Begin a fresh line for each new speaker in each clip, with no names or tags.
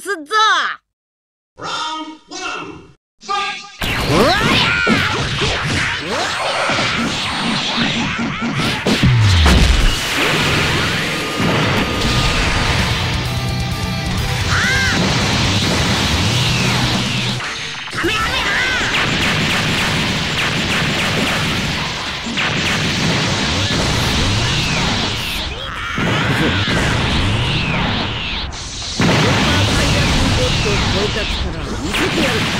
красота!
Round one. Fight!
を超えた力を見せてやる。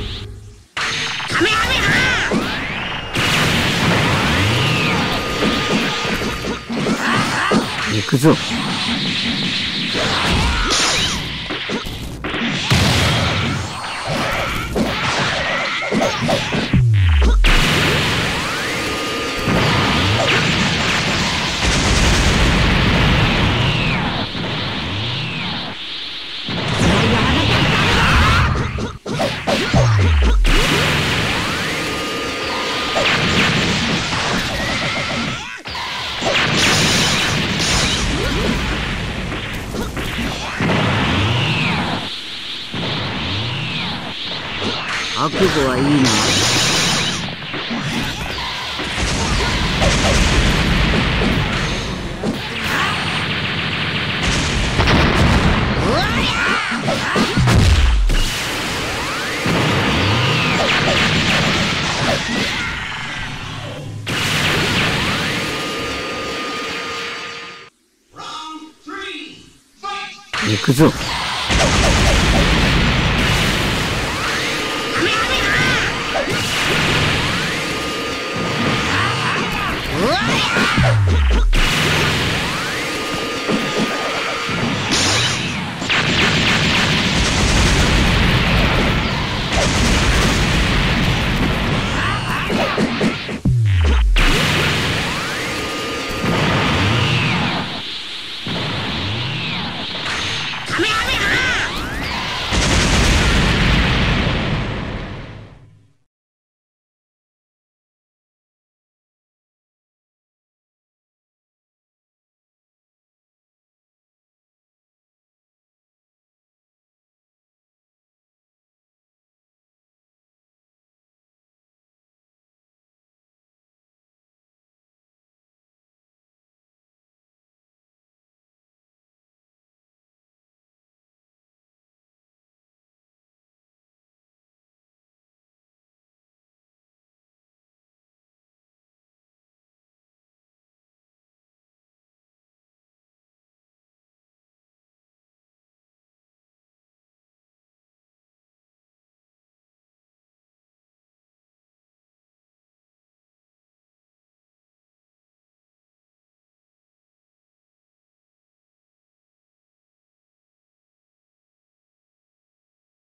行くぜカメハメハ行くぞ。覚悟はいいな。行くぞ。Yeah.